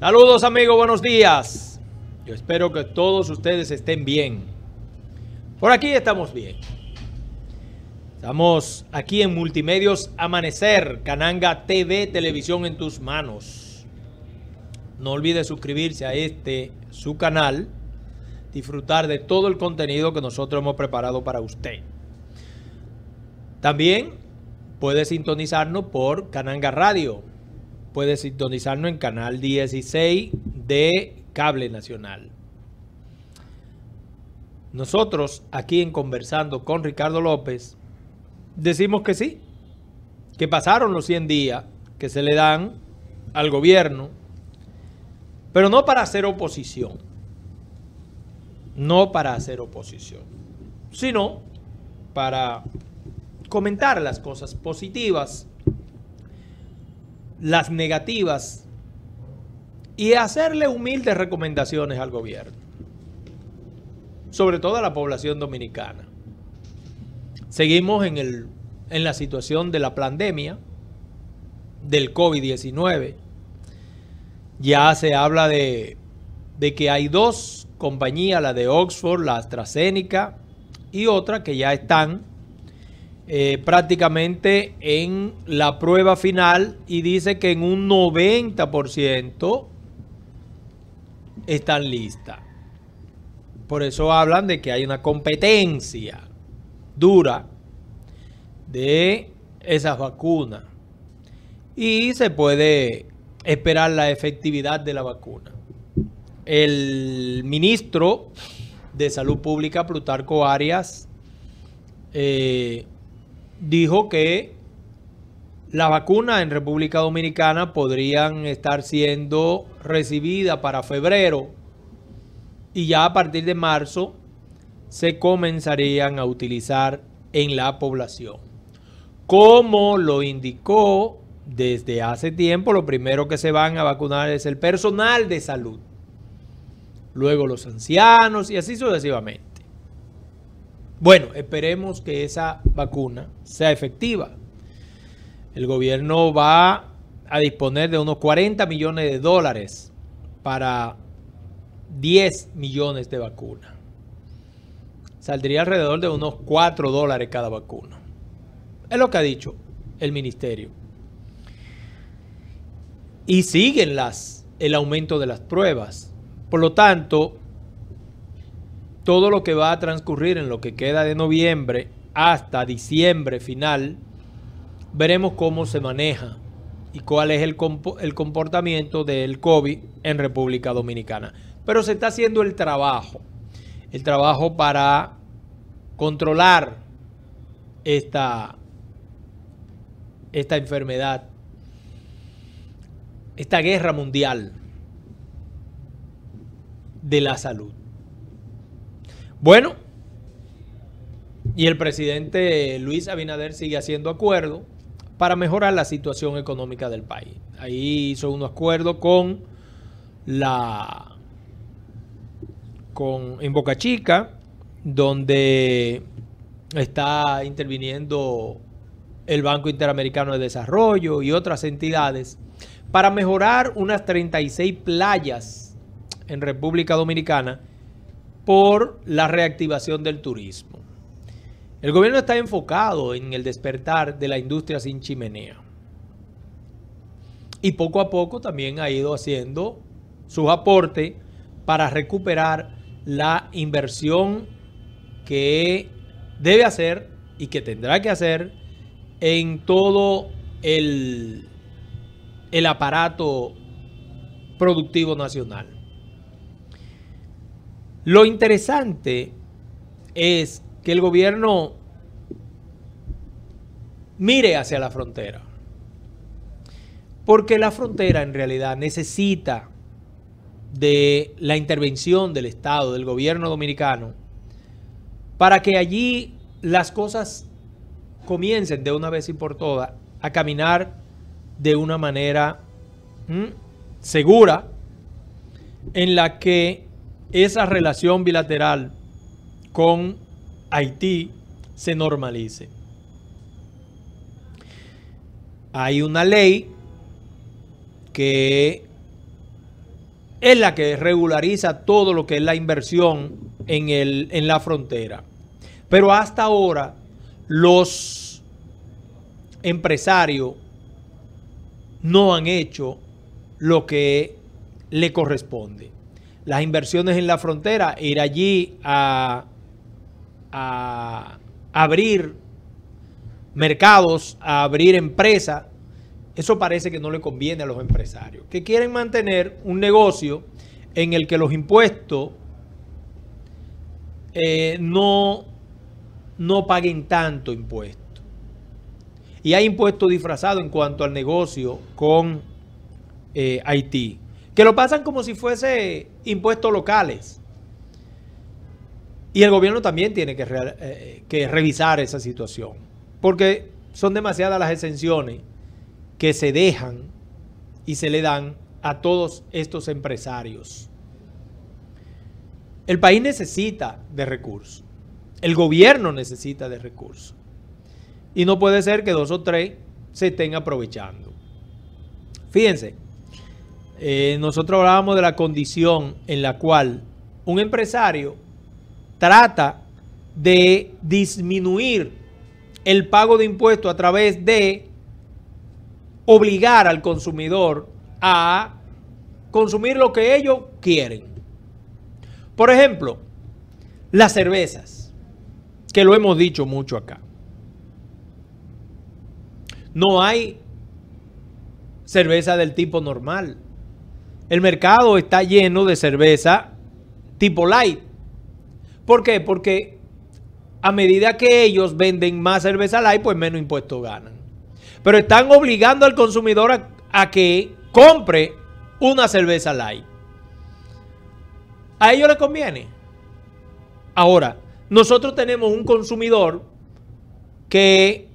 Saludos amigos, buenos días. Yo espero que todos ustedes estén bien. Por aquí estamos bien. Estamos aquí en Multimedios Amanecer, Cananga TV, televisión en tus manos. No olvide suscribirse a este, su canal, disfrutar de todo el contenido que nosotros hemos preparado para usted. También puede sintonizarnos por Cananga Radio puede sintonizarnos en canal 16 de Cable Nacional. Nosotros aquí en Conversando con Ricardo López decimos que sí, que pasaron los 100 días que se le dan al gobierno, pero no para hacer oposición, no para hacer oposición, sino para comentar las cosas positivas las negativas y hacerle humildes recomendaciones al gobierno, sobre todo a la población dominicana. Seguimos en, el, en la situación de la pandemia, del COVID-19. Ya se habla de, de que hay dos compañías, la de Oxford, la AstraZeneca y otra que ya están eh, prácticamente en la prueba final y dice que en un 90% están listas. Por eso hablan de que hay una competencia dura de esas vacunas y se puede esperar la efectividad de la vacuna. El ministro de Salud Pública, Plutarco Arias, eh, dijo que la vacuna en República Dominicana podrían estar siendo recibidas para febrero y ya a partir de marzo se comenzarían a utilizar en la población. Como lo indicó desde hace tiempo, lo primero que se van a vacunar es el personal de salud, luego los ancianos y así sucesivamente. Bueno, esperemos que esa vacuna sea efectiva. El gobierno va a disponer de unos 40 millones de dólares para 10 millones de vacunas. Saldría alrededor de unos 4 dólares cada vacuna. Es lo que ha dicho el ministerio. Y siguen las, el aumento de las pruebas. Por lo tanto, todo lo que va a transcurrir en lo que queda de noviembre hasta diciembre final, veremos cómo se maneja y cuál es el, el comportamiento del COVID en República Dominicana. Pero se está haciendo el trabajo, el trabajo para controlar esta, esta enfermedad, esta guerra mundial de la salud. Bueno, y el presidente Luis Abinader sigue haciendo acuerdos para mejorar la situación económica del país. Ahí hizo un acuerdo con la con en Boca Chica, donde está interviniendo el Banco Interamericano de Desarrollo y otras entidades para mejorar unas 36 playas en República Dominicana por la reactivación del turismo. El gobierno está enfocado en el despertar de la industria sin chimenea. Y poco a poco también ha ido haciendo su aporte para recuperar la inversión que debe hacer y que tendrá que hacer en todo el, el aparato productivo nacional. Lo interesante es que el gobierno mire hacia la frontera. Porque la frontera en realidad necesita de la intervención del Estado, del gobierno dominicano, para que allí las cosas comiencen de una vez y por todas a caminar de una manera segura en la que esa relación bilateral con Haití se normalice. Hay una ley que es la que regulariza todo lo que es la inversión en, el, en la frontera. Pero hasta ahora los empresarios no han hecho lo que le corresponde. Las inversiones en la frontera, ir allí a, abrir mercados, a abrir empresas, eso parece que no le conviene a los empresarios, que quieren mantener un negocio en el que los impuestos eh, no, no paguen tanto impuesto. Y hay impuestos disfrazados en cuanto al negocio con eh, Haití, que lo pasan como si fuese impuestos locales. Y el gobierno también tiene que, eh, que revisar esa situación, porque son demasiadas las exenciones que se dejan y se le dan a todos estos empresarios. El país necesita de recursos. El gobierno necesita de recursos. Y no puede ser que dos o tres se estén aprovechando. Fíjense, eh, nosotros hablábamos de la condición en la cual un empresario trata de disminuir el pago de impuestos a través de obligar al consumidor a consumir lo que ellos quieren. Por ejemplo, las cervezas, que lo hemos dicho mucho acá. No hay cerveza del tipo normal. El mercado está lleno de cerveza tipo light. ¿Por qué? Porque a medida que ellos venden más cerveza light, pues menos impuestos ganan pero están obligando al consumidor a, que compre una cerveza light. A ellos les conviene. Ahora, nosotros tenemos un consumidor que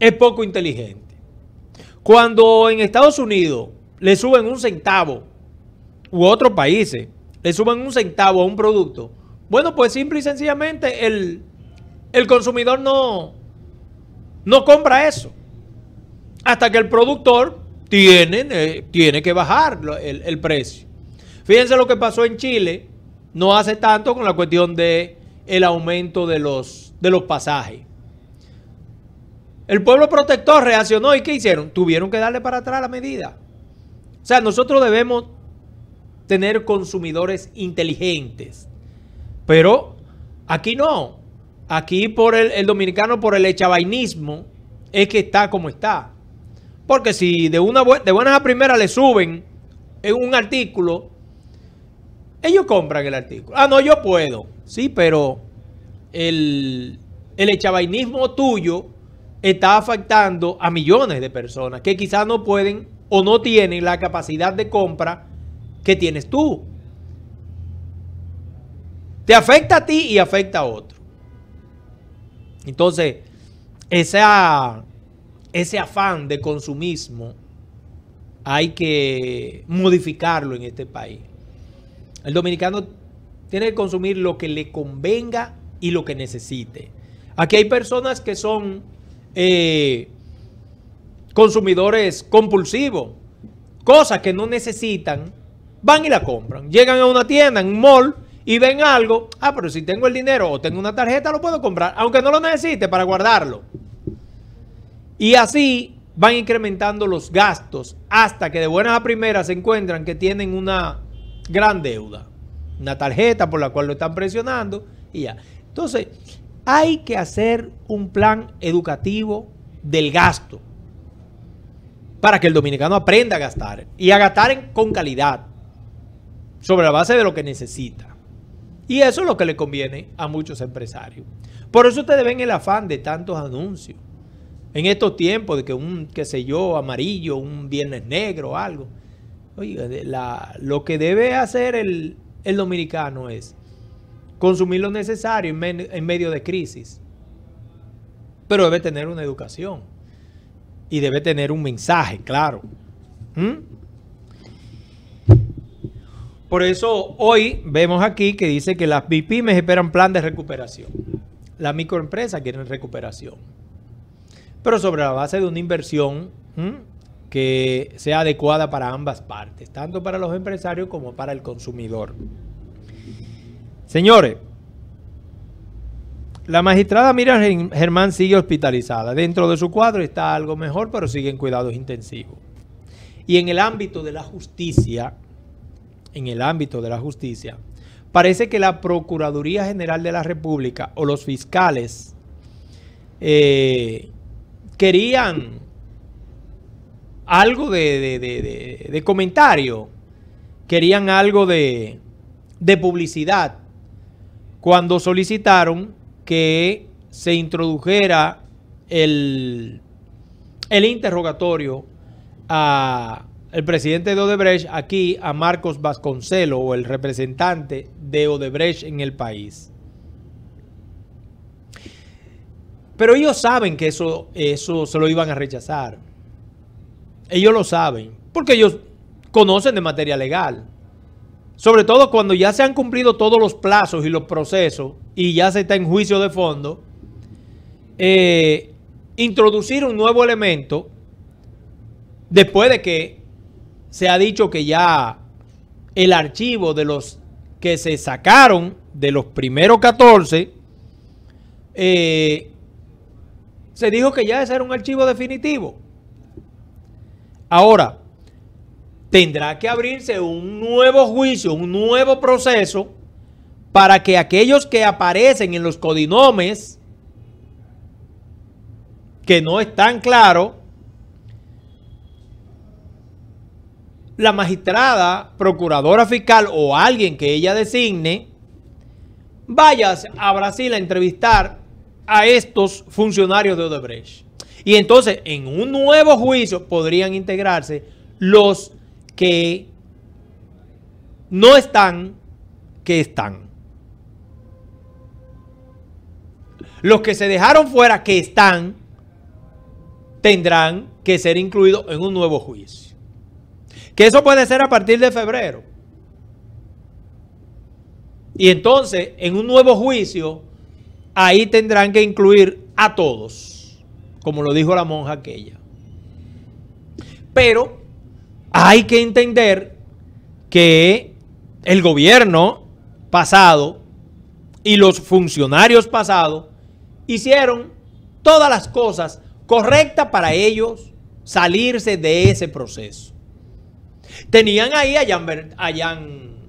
es poco inteligente. Cuando en Estados Unidos le suben un centavo, u otros países le suben un centavo a un producto, bueno, pues simple y sencillamente el, el consumidor no, no compra eso hasta que el productor tiene, eh, tiene que bajar el, precio. Fíjense lo que pasó en Chile no hace tanto con la cuestión de el aumento de los, de los pasajes. El pueblo protector reaccionó y ¿qué hicieron? Tuvieron que darle para atrás la medida. O sea, nosotros debemos tener consumidores inteligentes. Pero aquí no. Aquí por el, el dominicano, por el echabainismo, es que está como está. Porque si de, una, de buenas a primeras le suben en un artículo, ellos compran el artículo. Ah, no, yo puedo. Sí, pero el, el tuyo está afectando a millones de personas que quizás no pueden o no tienen la capacidad de compra que tienes tú. Te afecta a ti y afecta a otro. Entonces, esa ese afán de consumismo hay que modificarlo en este país. El dominicano tiene que consumir lo que le convenga y lo que necesite. Aquí hay personas que son eh, consumidores compulsivos, cosas que no necesitan, van y la compran. Llegan a una tienda, en un mall, y ven algo, ah, pero si tengo el dinero o tengo una tarjeta, lo puedo comprar, aunque no lo necesite para guardarlo. Y así van incrementando los gastos hasta que de buenas a primeras se encuentran que tienen una gran deuda. Una tarjeta por la cual lo están presionando y ya. Entonces, hay que hacer un plan educativo del gasto para que el dominicano aprenda a gastar y a gastar con calidad sobre la base de lo que necesita. Y eso es lo que le conviene a muchos empresarios. Por eso ustedes ven el afán de tantos anuncios en estos tiempos de que un, qué sé yo, amarillo, un viernes negro algo. Oiga, lo que debe hacer el, dominicano es consumir lo necesario en, medio de crisis. Pero debe tener una educación. Y debe tener un mensaje, claro. ¿Mm? Por eso hoy vemos aquí que dice que las BIPIMES esperan plan de recuperación. Las microempresas quieren recuperación pero sobre la base de una inversión que sea adecuada para ambas partes, tanto para los empresarios como para el consumidor. Señores, la magistrada Miriam Germán sigue hospitalizada. Dentro de su cuadro está algo mejor, pero sigue en cuidados intensivos. Y en el ámbito de la justicia, en el ámbito de la justicia, parece que la Procuraduría General de la República o los fiscales eh, querían algo de, comentario, querían algo de, publicidad cuando solicitaron que se introdujera el, el interrogatorio a el presidente de Odebrecht aquí a Marcos Vasconcelo o el representante de Odebrecht en el país. Pero ellos saben que eso, eso se lo iban a rechazar. Ellos lo saben, porque ellos conocen de materia legal. Sobre todo cuando ya se han cumplido todos los plazos y los procesos y ya se está en juicio de fondo, eh, introducir un nuevo elemento después de que se ha dicho que ya el archivo de los que se sacaron de los primeros 14, eh, se dijo que ya ese era un archivo definitivo. Ahora, tendrá que abrirse un nuevo juicio, un nuevo proceso para que aquellos que aparecen en los codinomes que no están claros la magistrada, procuradora fiscal o alguien que ella designe, vaya a Brasil a entrevistar a estos funcionarios de Odebrecht. Y entonces en un nuevo juicio podrían integrarse los que no están, que están. Los que se dejaron fuera, que están, tendrán que ser incluidos en un nuevo juicio. Que eso puede ser a partir de febrero. Y entonces, en un nuevo juicio, ahí tendrán que incluir a todos, como lo dijo la monja aquella. Pero hay que entender que el gobierno pasado y los funcionarios pasados hicieron todas las cosas correctas para ellos salirse de ese proceso. Tenían ahí a Jan,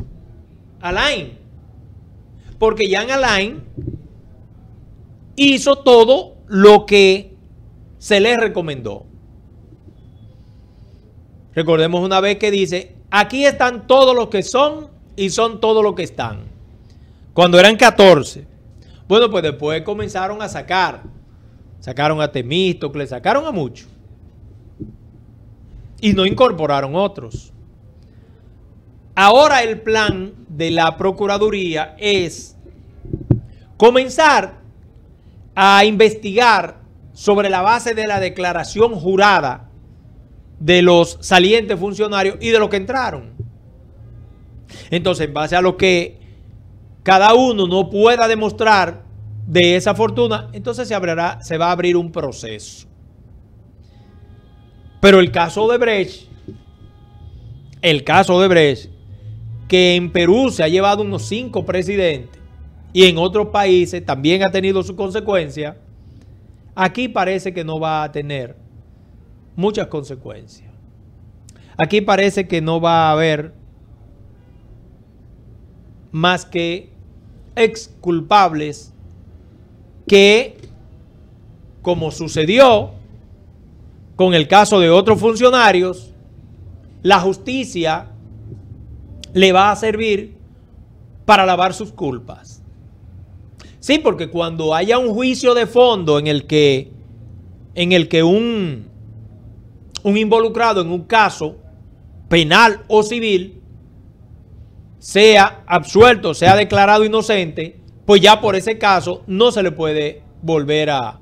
Alain. Porque Jan Alain hizo todo lo que se le recomendó. Recordemos una vez que dice, aquí están todos los que son y son todos los que están. Cuando eran 14. Bueno, pues después comenzaron a sacar. Sacaron a Temístocles, sacaron a muchos. Y no incorporaron otros. Ahora el plan de la Procuraduría es comenzar a investigar sobre la base de la declaración jurada de los salientes funcionarios y de los que entraron. Entonces, en base a lo que cada uno no pueda demostrar de esa fortuna, entonces se, abrirá, se va a abrir un proceso. Pero el caso de Brecht, el caso de Brecht, que en Perú se ha llevado unos cinco presidentes y en otros países también ha tenido su consecuencia, aquí parece que no va a tener muchas consecuencias. Aquí parece que no va a haber más que ex culpables que, como sucedió con el caso de otros funcionarios, la justicia le va a servir para lavar sus culpas. Sí, porque cuando haya un juicio de fondo en el que, en el que un, un involucrado en un caso penal o civil sea absuelto, sea declarado inocente, pues ya por ese caso no se le puede volver a,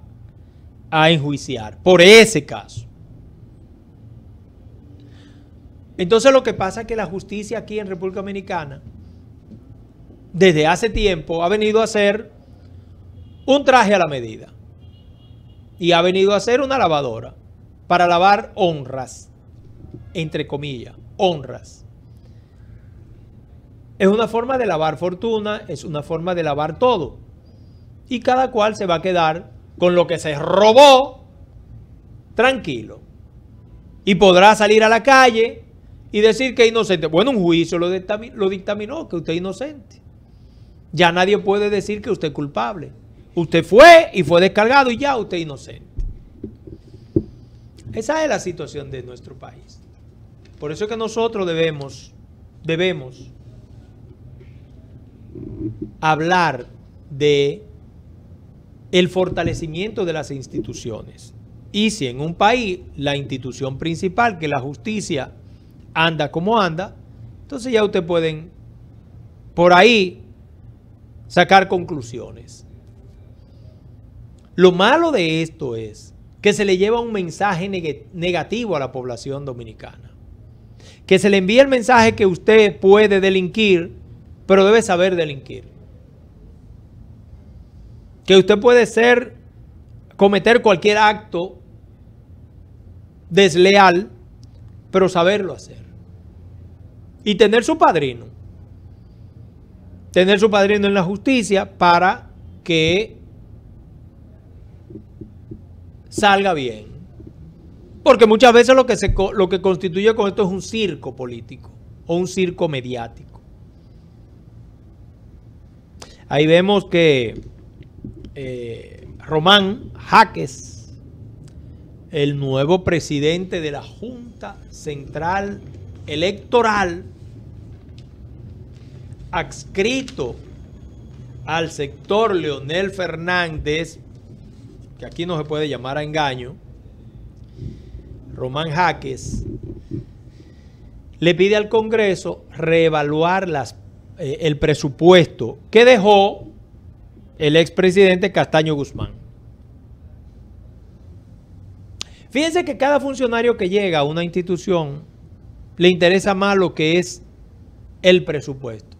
a enjuiciar. Por ese caso. Entonces lo que pasa es que la justicia aquí en República Dominicana, desde hace tiempo, ha venido a hacer un traje a la medida. Y ha venido a hacer una lavadora para lavar honras entre comillas, honras. Es una forma de lavar fortuna, es una forma de lavar todo. Y cada cual se va a quedar con lo que se robó tranquilo. Y podrá salir a la calle y decir que es inocente. Bueno, un juicio lo, dictaminó, que usted es inocente. Ya nadie puede decir que usted es culpable. Usted fue y fue descargado y ya usted es inocente. Esa es la situación de nuestro país. Por eso es que nosotros debemos, debemos hablar de el fortalecimiento de las instituciones. Y si en un país la institución principal, que la justicia, anda como anda, entonces ya ustedes pueden por ahí sacar conclusiones. Lo malo de esto es que se le lleva un mensaje negativo a la población dominicana. Que se le envía el mensaje que usted puede delinquir, pero debe saber delinquir. Que usted puede ser, cometer cualquier acto desleal, pero saberlo hacer. Y tener su padrino. Tener su padrino en la justicia para que salga bien. Porque muchas veces lo que, se, lo que constituye con esto es un circo político o un circo mediático. Ahí vemos que eh, Román Jaques, el nuevo presidente de la Junta Central Electoral, adscrito al sector Leonel Fernández, que aquí no se puede llamar a engaño, Román Jaques, le pide al Congreso reevaluar eh, el presupuesto que dejó el expresidente Castaño Guzmán. Fíjense que cada funcionario que llega a una institución le interesa más lo que es el presupuesto.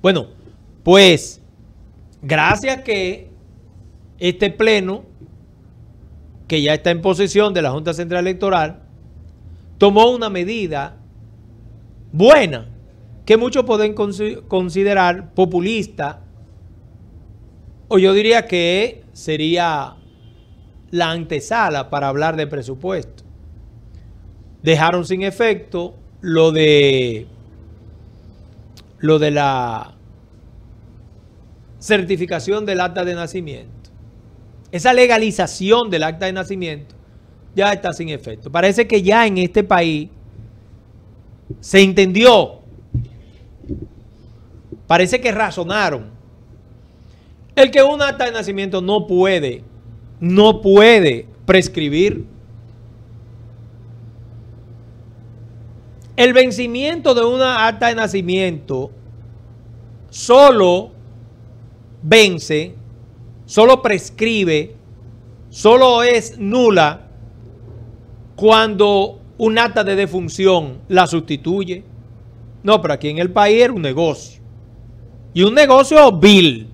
Bueno, pues gracias que este pleno que ya está en posesión de la Junta Central Electoral, tomó una medida buena, que muchos pueden considerar populista, o yo diría que sería la antesala para hablar de presupuesto. Dejaron sin efecto lo de lo de la certificación del acta de nacimiento. Esa legalización del acta de nacimiento ya está sin efecto. Parece que ya en este país se entendió. Parece que razonaron. El que un acta de nacimiento no puede, no puede prescribir. El vencimiento de una acta de nacimiento solo vence solo prescribe, solo es nula cuando un acta de defunción la sustituye. No, pero aquí en el país era un negocio. Y un negocio vil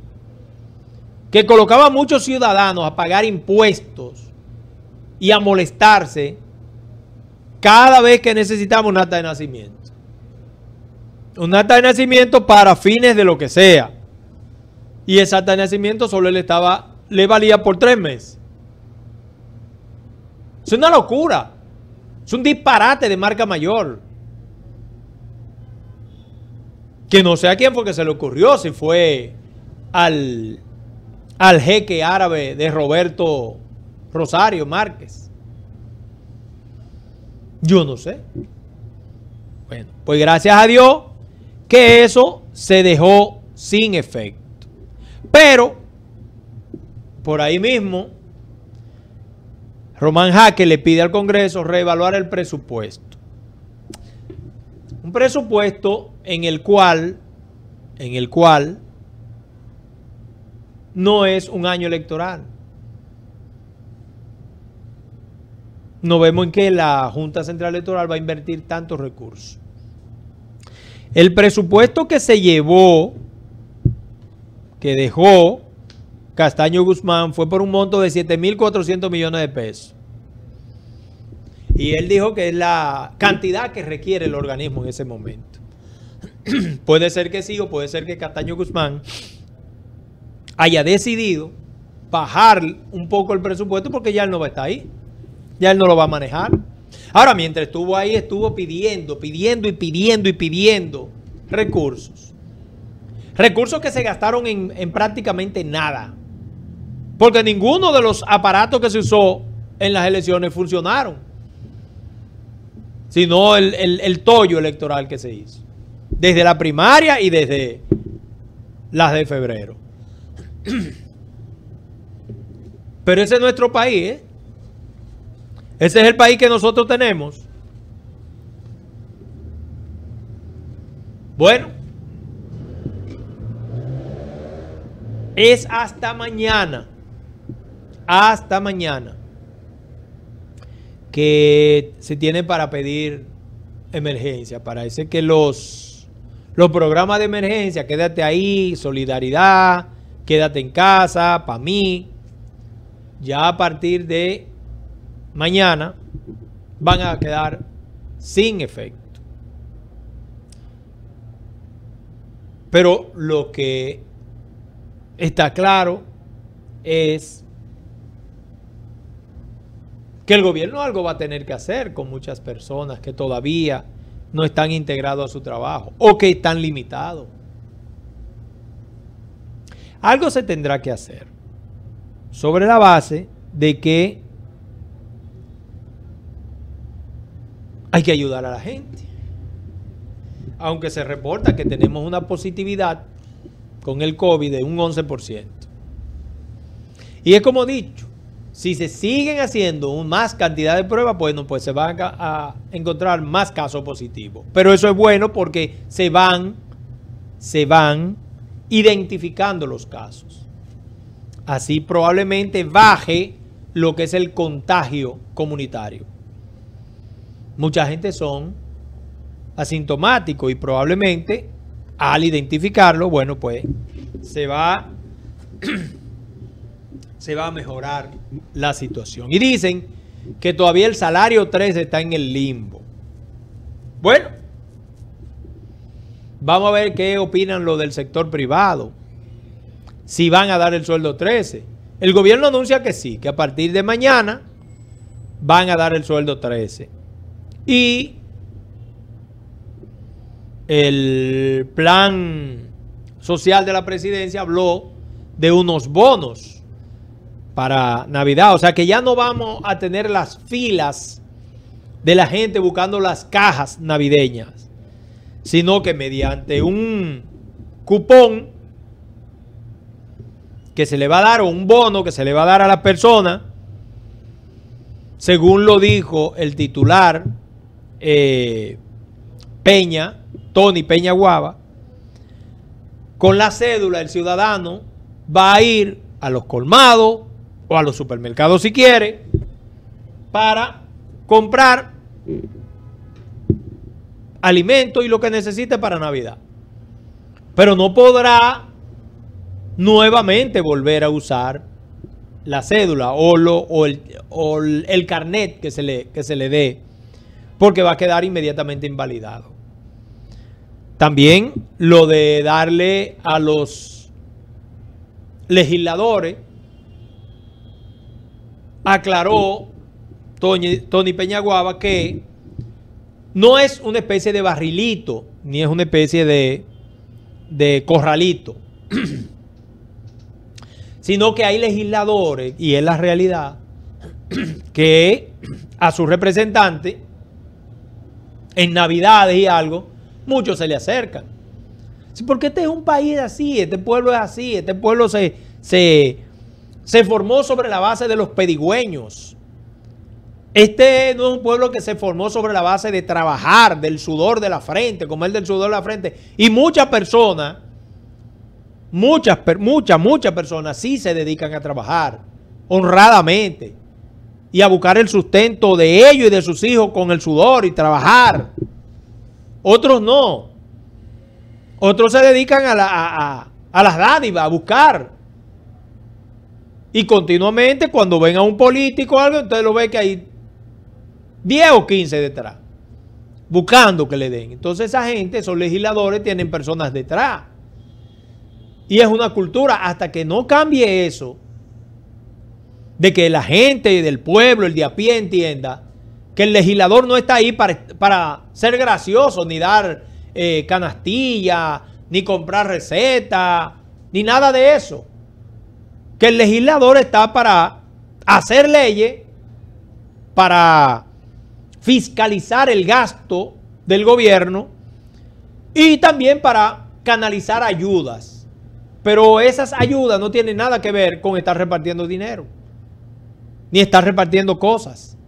que colocaba a muchos ciudadanos a pagar impuestos y a molestarse cada vez que necesitamos un acta de nacimiento. Un acta de nacimiento para fines de lo que sea. Y ese acta de nacimiento solo le estaba, le valía por tres meses. Es una locura. Es un disparate de marca mayor. Que no sé a quién fue que se le ocurrió, si fue al, al jeque árabe de Roberto Rosario Márquez. Yo no sé. Bueno, pues gracias a Dios que eso se dejó sin efecto. Pero, por ahí mismo, Román Jaque le pide al Congreso reevaluar el presupuesto. Un presupuesto en el cual, en el cual no es un año electoral. No vemos en qué la Junta Central Electoral va a invertir tantos recursos. El presupuesto que se llevó que dejó Castaño Guzmán fue por un monto de 7.400 millones de pesos. Y él dijo que es la cantidad que requiere el organismo en ese momento. puede ser que sí o puede ser que Cataño Guzmán haya decidido bajar un poco el presupuesto porque ya él no va a estar ahí. Ya él no lo va a manejar. Ahora, mientras estuvo ahí, estuvo pidiendo, pidiendo y pidiendo y pidiendo recursos. Recursos que se gastaron en, en prácticamente nada. Porque ninguno de los aparatos que se usó en las elecciones funcionaron. Sino el, el, el tollo electoral que se hizo. Desde la primaria y desde las de febrero. Pero ese es nuestro país, ¿eh? Ese es el país que nosotros tenemos. Bueno. Es hasta mañana. Hasta mañana. Que se tiene para pedir emergencia. Parece que los, los programas de emergencia, quédate ahí, solidaridad, quédate en casa, para mí, ya a partir de mañana van a quedar sin efecto. Pero lo que está claro es que el gobierno algo va a tener que hacer con muchas personas que todavía no están integrados a su trabajo o que están limitados. Algo se tendrá que hacer sobre la base de que hay que ayudar a la gente. Aunque se reporta que tenemos una positividad con el COVID de un 11%. Y es como dicho, si se siguen haciendo más cantidad de pruebas, bueno, pues se van a encontrar más casos positivos. Pero eso es bueno porque se van, se van identificando los casos. Así probablemente baje lo que es el contagio comunitario. Mucha gente son asintomáticos y probablemente al identificarlo, bueno, pues se va, se va a mejorar la situación. Y dicen que todavía el salario 3 está en el limbo. Bueno, Vamos a ver qué opinan los del sector privado. Si van a dar el sueldo 13. El gobierno anuncia que sí, que a partir de mañana van a dar el sueldo 13. Y el plan social de la presidencia habló de unos bonos para Navidad. O sea que ya no vamos a tener las filas de la gente buscando las cajas navideñas sino que mediante un cupón que se le va a dar o un bono que se le va a dar a la persona, según lo dijo el titular eh, Peña, Tony Peña Guava, con la cédula el ciudadano va a ir a los colmados o a los supermercados si quiere para comprar alimento y lo que necesite para Navidad. Pero no podrá nuevamente volver a usar la cédula o, lo, o el, carnet que se, le, que se le dé, porque va a quedar inmediatamente invalidado. También lo de darle a los legisladores, aclaró Tony, Tony Peñaguaba que no es una especie de barrilito, ni es una especie de, de corralito, sino que hay legisladores, y es la realidad, que a su representante, en Navidades y algo, muchos se le acercan. Porque este es un país así, este pueblo es así, este pueblo se, se, se formó sobre la base de los pedigüeños. Este no es un pueblo que se formó sobre la base de trabajar, del sudor de la frente, como el del sudor de la frente. Y muchas personas, muchas, muchas, muchas personas sí se dedican a trabajar honradamente y a buscar el sustento de ellos y de sus hijos con el sudor y trabajar. Otros no. Otros se dedican a, la, a, a las dádivas, a buscar. Y continuamente cuando ven a un político o algo, entonces lo ve que ahí 10 o 15 detrás, buscando que le den. Entonces esa gente, esos legisladores, tienen personas detrás. Y es una cultura, hasta que no cambie eso, de que la gente del pueblo, el de a pie entienda que el legislador no está ahí para, ser gracioso, ni dar eh, canastilla, ni comprar recetas, ni nada de eso. Que el legislador está para hacer leyes, para fiscalizar el gasto del gobierno y también para canalizar ayudas. Pero esas ayudas no tienen nada que ver con estar repartiendo dinero, ni estar repartiendo cosas.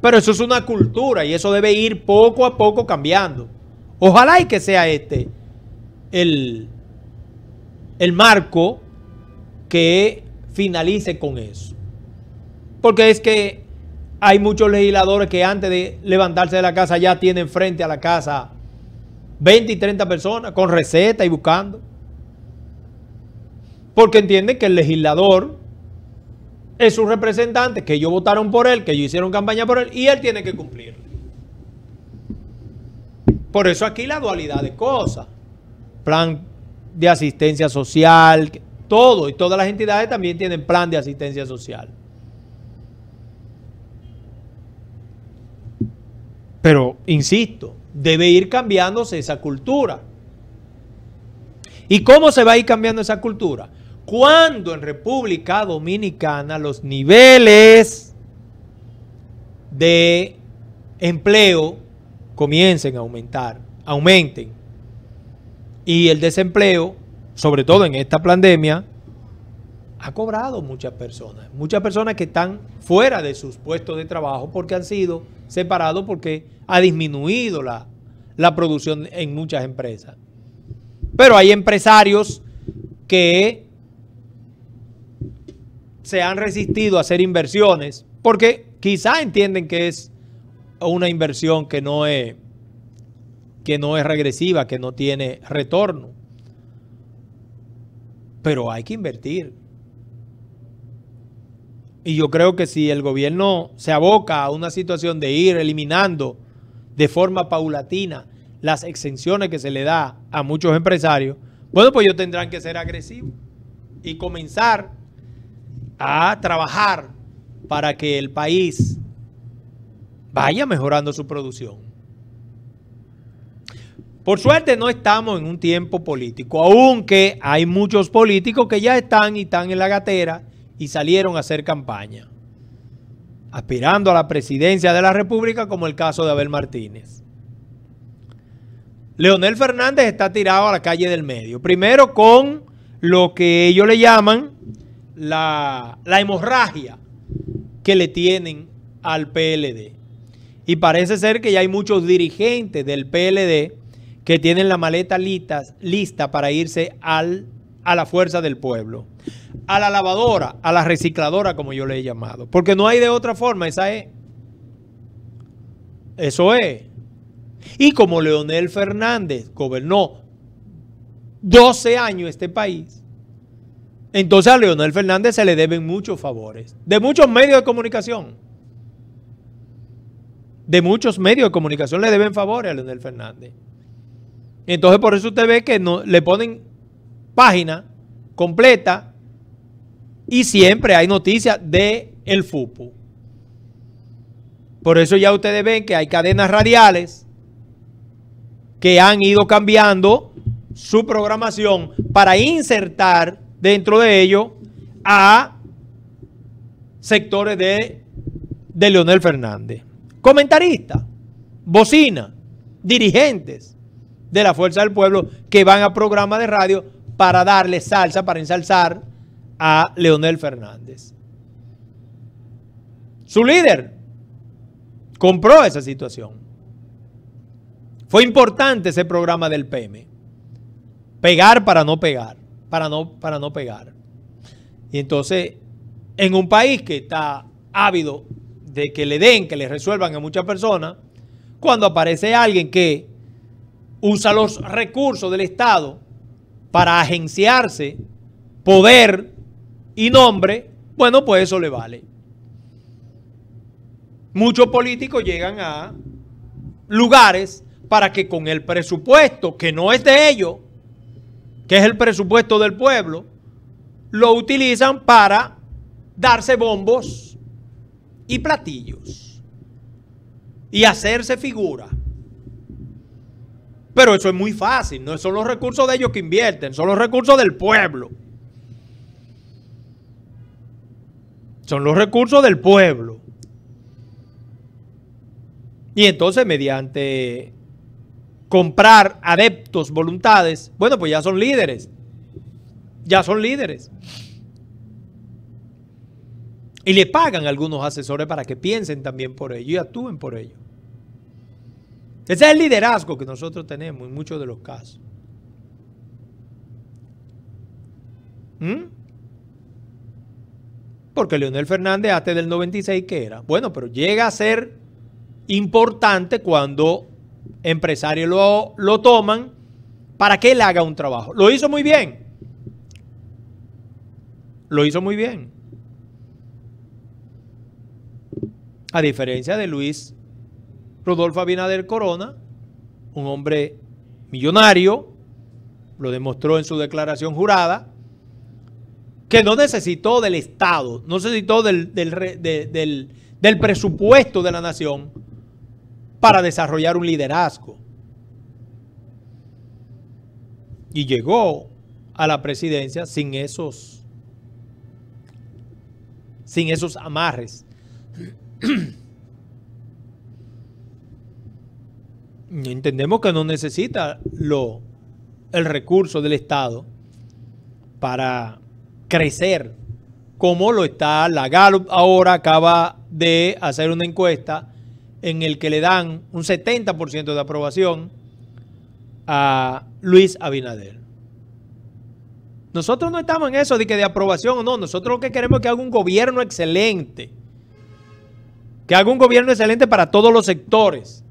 Pero eso es una cultura y eso debe ir poco a poco cambiando. Ojalá y que sea este el, el marco que finalice con eso. Porque es que hay muchos legisladores que antes de levantarse de la casa ya tienen frente a la casa 20 y 30 personas con receta y buscando. Porque entienden que el legislador es un representante, que ellos votaron por él, que ellos hicieron campaña por él y él tiene que cumplir. Por eso aquí la dualidad de cosas. Plan de asistencia social, todo y todas las entidades también tienen plan de asistencia social. Pero, insisto, debe ir cambiándose esa cultura. ¿Y cómo se va a ir cambiando esa cultura? Cuando en República Dominicana los niveles de empleo comiencen a aumentar, aumenten. Y el desempleo, sobre todo en esta pandemia, ha cobrado muchas personas. Muchas personas que están fuera de sus puestos de trabajo porque han sido separados porque ha disminuido la, la producción en muchas empresas. Pero hay empresarios que se han resistido a hacer inversiones porque quizá entienden que es una inversión que no es, que no es regresiva, que no tiene retorno. Pero hay que invertir. Y yo creo que si el gobierno se aboca a una situación de ir eliminando de forma paulatina las exenciones que se le da a muchos empresarios, bueno, pues ellos tendrán que ser agresivos y comenzar a trabajar para que el país vaya mejorando su producción. Por suerte no estamos en un tiempo político, aunque hay muchos políticos que ya están y están en la gatera y salieron a hacer campaña, aspirando a la presidencia de la República como el caso de Abel Martínez. Leonel Fernández está tirado a la calle del medio, primero con lo que ellos le llaman la, hemorragia que le tienen al PLD. Y parece ser que ya hay muchos dirigentes del PLD que tienen la maleta lista, para irse al, a la fuerza del pueblo. A la lavadora, a la recicladora, como yo le he llamado. Porque no hay de otra forma, esa es. Eso es. Y como Leonel Fernández gobernó 12 años este país, entonces a Leonel Fernández se le deben muchos favores. De muchos medios de comunicación. De muchos medios de comunicación le deben favores a Leonel Fernández. Entonces por eso usted ve que no, le ponen página completa y siempre hay noticias de el FUPU. Por eso ya ustedes ven que hay cadenas radiales que han ido cambiando su programación para insertar dentro de ello a sectores de, de Leonel Fernández. Comentaristas, bocina, dirigentes de la Fuerza del Pueblo que van a programas de radio para darle salsa, para ensalzar a Leonel Fernández. Su líder compró esa situación. Fue importante ese programa del PM. Pegar para no pegar para no, para no pegar. Y entonces, en un país que está ávido de que le den, que le resuelvan a muchas personas, cuando aparece alguien que usa los recursos del Estado para agenciarse poder y nombre, bueno, pues eso le vale. muchos políticos llegan a lugares para que con el presupuesto, que no es de ellos, que es el presupuesto del pueblo, lo utilizan para darse bombos y platillos y hacerse figura. Pero eso es muy fácil, no son los recursos de ellos que invierten, son los recursos del pueblo. Son los recursos del pueblo. Y entonces mediante comprar adeptos, voluntades, bueno, pues ya son líderes. Ya son líderes. Y le pagan algunos asesores para que piensen también por ello y actúen por ello. Ese es el liderazgo que nosotros tenemos en muchos de los casos. ¿Mm? Porque Leonel Fernández antes del 96, ¿qué era? Bueno, pero llega a ser importante cuando empresarios lo, lo toman para que él haga un trabajo. Lo hizo muy bien. Lo hizo muy bien. A diferencia de Luis Rodolfo Abinader Corona, un hombre millonario, lo demostró en su declaración jurada, que no necesitó del Estado, no necesitó del, del presupuesto de la nación para desarrollar un liderazgo. Y llegó a la presidencia sin esos, sin esos amarres. Entendemos que no necesita lo, el recurso del Estado para crecer, como lo está la Gallup ahora acaba de hacer una encuesta en el que le dan un 70% de aprobación a Luis Abinader. Nosotros no estamos en eso de que de aprobación o no, nosotros lo que queremos es que haga un gobierno excelente, que haga un gobierno excelente para todos los sectores.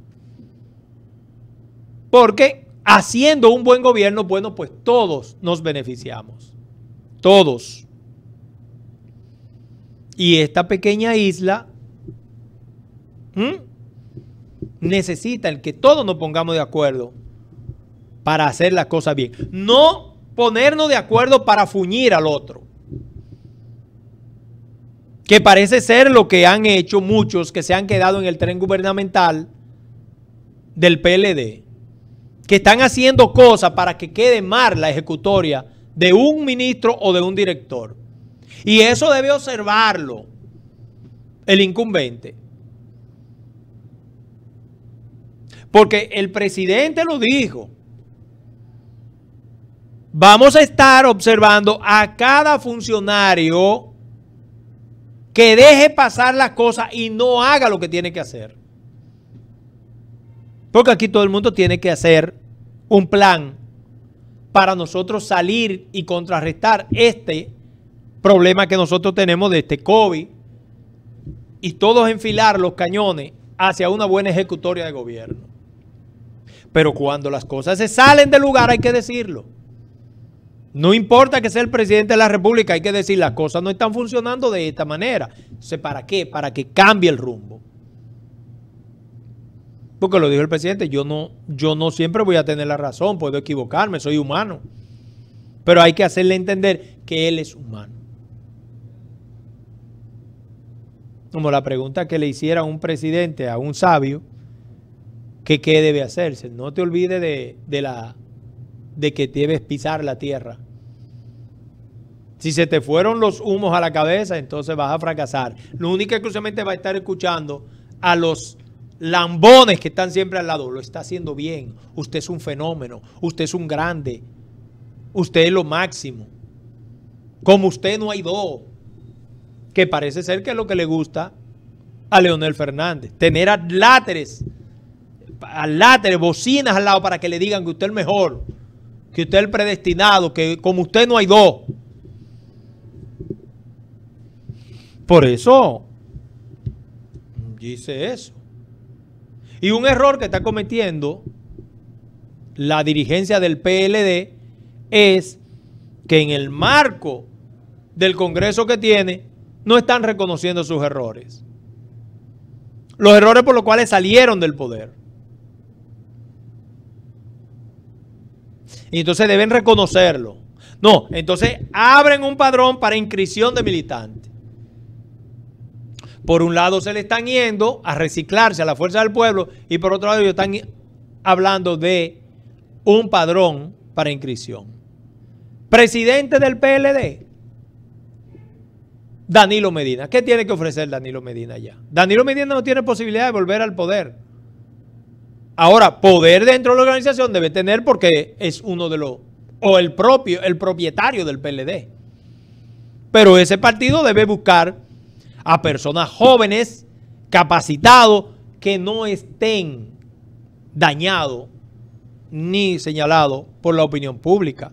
Porque haciendo un buen gobierno, bueno, pues todos nos beneficiamos. Todos. Y esta pequeña isla necesita el que todos nos pongamos de acuerdo para hacer las cosas bien. No ponernos de acuerdo para fuñir al otro. Que parece ser lo que han hecho muchos que se han quedado en el tren gubernamental del PLD. Que están haciendo cosas para que quede mal la ejecutoria de un ministro o de un director. Y eso debe observarlo el incumbente. Porque el presidente lo dijo. Vamos a estar observando a cada funcionario que deje pasar las cosas y no haga lo que tiene que hacer. Porque aquí todo el mundo tiene que hacer un plan para nosotros salir y contrarrestar este problema que nosotros tenemos de este COVID y todos enfilar los cañones hacia una buena ejecutoria de gobierno. Pero cuando las cosas se salen del lugar hay que decirlo. No importa que sea el presidente de la República, hay que decir las cosas no están funcionando de esta manera. ¿para qué? Para que cambie el rumbo. Porque lo dijo el presidente, yo no, yo no siempre voy a tener la razón, puedo equivocarme, soy humano. Pero hay que hacerle entender que él es humano. Como la pregunta que le hiciera un presidente, a un sabio, que qué debe hacerse. No te olvides de, la, de que debes pisar la tierra. Si se te fueron los humos a la cabeza, entonces vas a fracasar. Lo único que va a estar escuchando a los lambones que están siempre al lado. Lo está haciendo bien. Usted es un fenómeno. Usted es un grande. Usted es lo máximo. Como usted no hay dos. Que parece ser que es lo que le gusta a Leonel Fernández. Tener atláteres al látere, bocinas al lado para que le digan que usted es el mejor, que usted es el predestinado, que como usted no hay dos. Por eso dice eso. Y un error que está cometiendo la dirigencia del PLD es que en el marco del Congreso que tiene no están reconociendo sus errores. los errores por los cuales salieron del poder. Y entonces deben reconocerlo. No, entonces abren un padrón para inscripción de militantes. Por un lado se le están yendo a reciclarse a la fuerza del pueblo y por otro lado ellos están hablando de un padrón para inscripción. Presidente del PLD, Danilo Medina. ¿Qué tiene que ofrecer Danilo Medina ya? Danilo Medina no tiene posibilidad de volver al poder. Ahora, poder dentro de la organización debe tener porque es uno de los, o el propio, el propietario del PLD. Pero ese partido debe buscar a personas jóvenes, capacitados, que no estén dañados ni señalados por la opinión pública.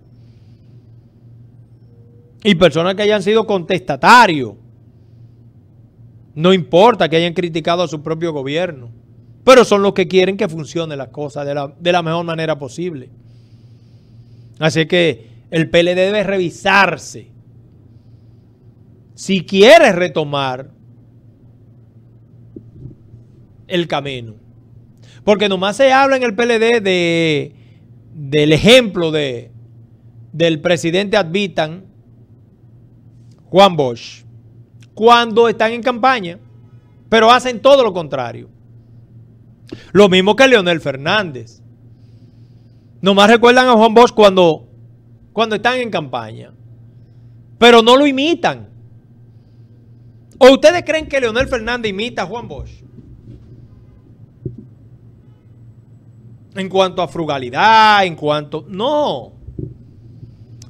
Y personas que hayan sido contestatarios. No importa que hayan criticado a su propio gobierno pero son los que quieren que funcione la cosa de la, mejor manera posible. Así que el PLD debe revisarse. Si quiere retomar el camino. Porque nomás se habla en el PLD de, del ejemplo de, del presidente Advitan, Juan Bosch, cuando están en campaña, pero hacen todo lo contrario. Lo mismo que Leonel Fernández. Nomás recuerdan a Juan Bosch cuando, cuando están en campaña. Pero no lo imitan. ¿O ustedes creen que Leonel Fernández imita a Juan Bosch? En cuanto a frugalidad, en cuanto... No.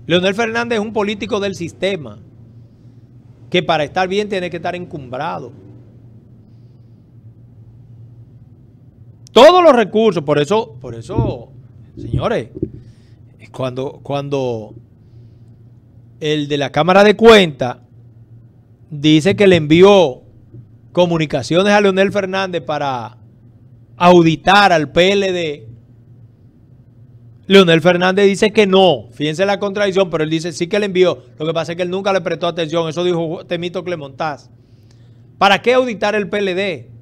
Leonel Fernández es un político del sistema que para estar bien tiene que estar encumbrado. Todos los recursos. Por eso, por eso, señores, cuando, cuando el de la Cámara de Cuentas dice que le envió comunicaciones a Leonel Fernández para auditar al PLD, Leonel Fernández dice que no. Fíjense la contradicción, pero él dice sí que le envió. Lo que pasa es que él nunca le prestó atención. Eso dijo Temito Clemontaz. ¿Para qué auditar el PLD?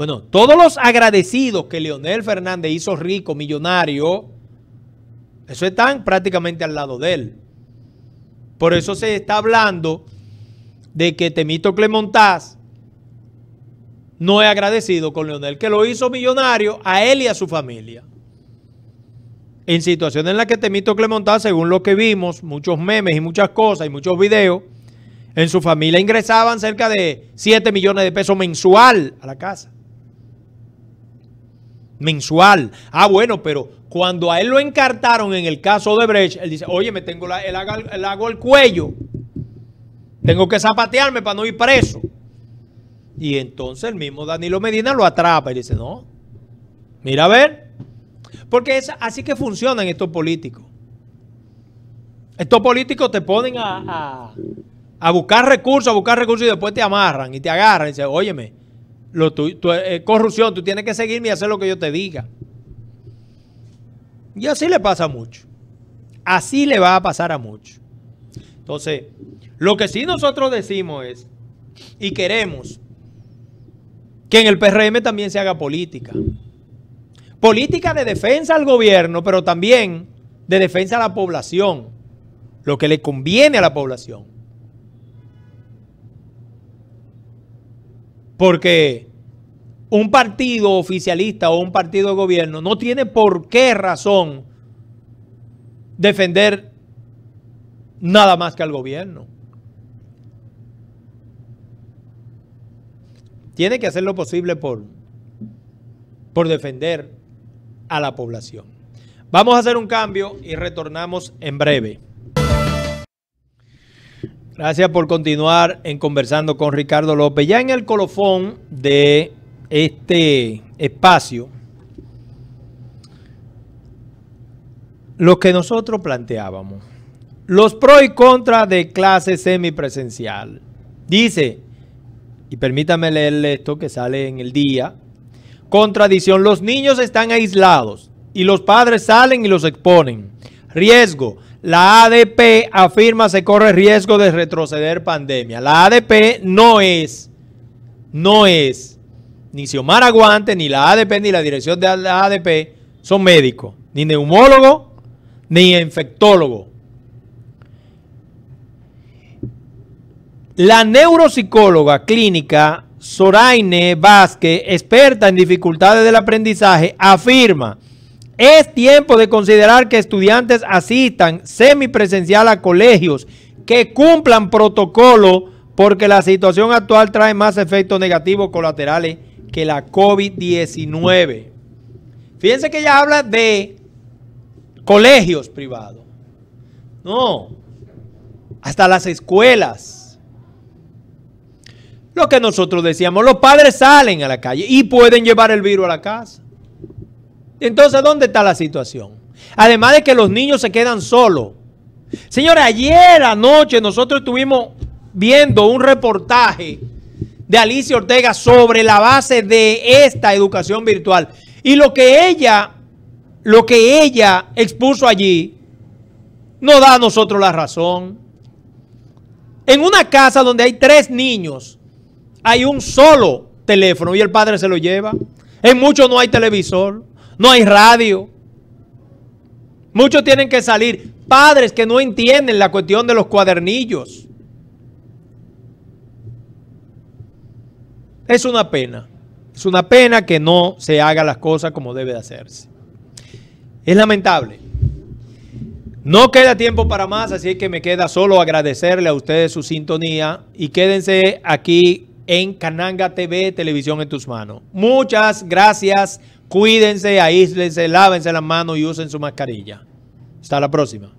Bueno, todos los agradecidos que Leonel Fernández hizo rico, millonario, eso están prácticamente al lado de él. Por eso se está hablando de que Temito Clemontaz no es agradecido con Leonel, que lo hizo millonario a él y a su familia. En situaciones en las que Temito Clemontaz, según lo que vimos, muchos memes y muchas cosas y muchos videos, en su familia ingresaban cerca de 7 millones de pesos mensual a la casa mensual. Ah, bueno, pero cuando a él lo encartaron en el caso de Brecht, él dice, oye, me tengo el, hago el cuello. Tengo que zapatearme para no ir preso. Y entonces el mismo Danilo Medina lo atrapa y dice, no, mira a ver. Porque es así que funcionan estos políticos. Estos políticos te ponen a, a, buscar recursos, a buscar recursos y después te amarran y te agarran y dicen, óyeme, lo eh, corrupción, tú tienes que seguirme y hacer lo que yo te diga. Y así le pasa mucho. Así le va a pasar a mucho. Entonces, lo que sí nosotros decimos es, y queremos, que en el PRM también se haga política. Política de defensa al gobierno, pero también de defensa a la población. Lo que le conviene a la población. Porque un partido oficialista o un partido de gobierno no tiene por qué razón defender nada más que al gobierno. Tiene que hacer lo posible por, por defender a la población. Vamos a hacer un cambio y retornamos en breve. Gracias por continuar en conversando con Ricardo López. Ya en el colofón de este espacio, lo que nosotros planteábamos, los pros y contras de clase semipresencial. Dice, y permítame leerle esto que sale en el día, contradicción, los niños están aislados y los padres salen y los exponen. Riesgo, la ADP afirma se corre riesgo de retroceder pandemia. La ADP no es, no es ni Xiomara Aguante, ni la ADP, ni la dirección de la ADP son médicos, ni neumólogo, ni infectólogo. La neuropsicóloga clínica Soraine Vázquez, experta en dificultades del aprendizaje, afirma, es tiempo de considerar que estudiantes asistan semipresencial a colegios que cumplan protocolo porque la situación actual trae más efectos negativos colaterales que la COVID-19. Fíjense que ella habla de colegios privados. No, hasta las escuelas. Lo que nosotros decíamos, los padres salen a la calle y pueden llevar el virus a la casa. Entonces, ¿dónde está la situación? Además de que los niños se quedan solos. Señores, ayer anoche nosotros estuvimos viendo un reportaje de Alicia Ortega sobre la base de esta educación virtual. Y lo que ella, lo que ella expuso allí, no da a nosotros la razón. En una casa donde hay tres niños, hay un solo teléfono y el padre se lo lleva. En muchos no hay televisor, no hay radio. Muchos tienen que salir. Padres que no entienden la cuestión de los cuadernillos. Es una pena. Es una pena que no se haga las cosas como debe de hacerse. Es lamentable. No queda tiempo para más, así que me queda solo agradecerle a ustedes su sintonía y quédense aquí en Cananga TV, Televisión en tus manos. Muchas gracias. Cuídense, aíslense, lávense las manos y usen su mascarilla. Hasta la próxima.